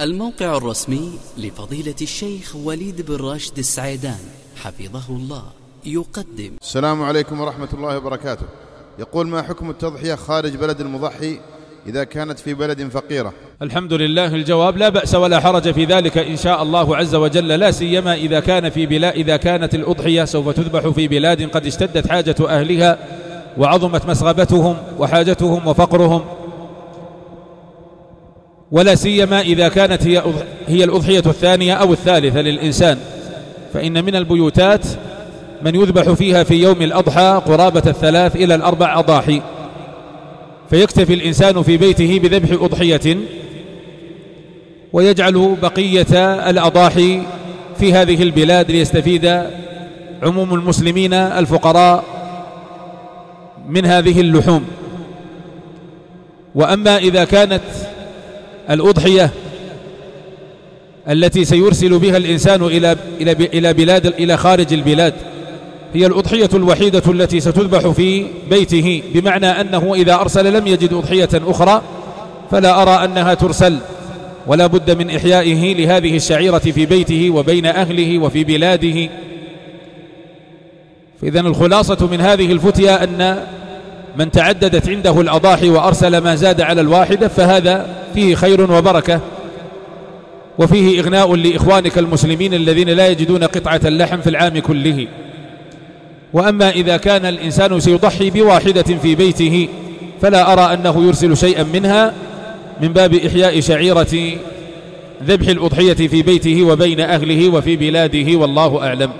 الموقع الرسمي لفضيلة الشيخ وليد بن راشد السعيدان حفظه الله يقدم. السلام عليكم ورحمة الله وبركاته. يقول ما حكم التضحية خارج بلد المضحي إذا كانت في بلد فقيرة؟ الحمد لله الجواب لا بأس ولا حرج في ذلك إن شاء الله عز وجل. لا سيما إذا كان في بلاد إذا كانت الأضحية سوف تذبح في بلاد قد اشتدت حاجة أهلها وعظمت مسغبتهم وحاجتهم وفقرهم. ولا سيما إذا كانت هي هي الأضحية الثانية أو الثالثة للإنسان. فإن من البيوتات من يذبح فيها في يوم الأضحى قرابة الثلاث إلى الأربع أضاحي. فيكتفي الإنسان في بيته بذبح أضحية ويجعل بقية الأضاحي في هذه البلاد ليستفيد عموم المسلمين الفقراء من هذه اللحوم. وأما إذا كانت الأضحية التي سيرسل بها الإنسان إلى إلى إلى بلاد إلى خارج البلاد. هي الأضحية الوحيدة التي ستذبح في بيته بمعنى أنه إذا أرسل لم يجد أضحية أخرى فلا أرى أنها ترسل. ولا بد من إحيائه لهذه الشعيرة في بيته وبين أهله وفي بلاده. فإذا الخلاصة من هذه الفتية أن من تعددت عنده الأضاحي وأرسل ما زاد على الواحدة فهذا فيه خير وبركة. وفيه إغناء لإخوانك المسلمين الذين لا يجدون قطعة اللحم في العام كله. وأما إذا كان الإنسان سيضحي بواحدة في بيته فلا أرى أنه يرسل شيئا منها من باب إحياء شعيرة ذبح الأضحية في بيته وبين أهله وفي بلاده والله أعلم.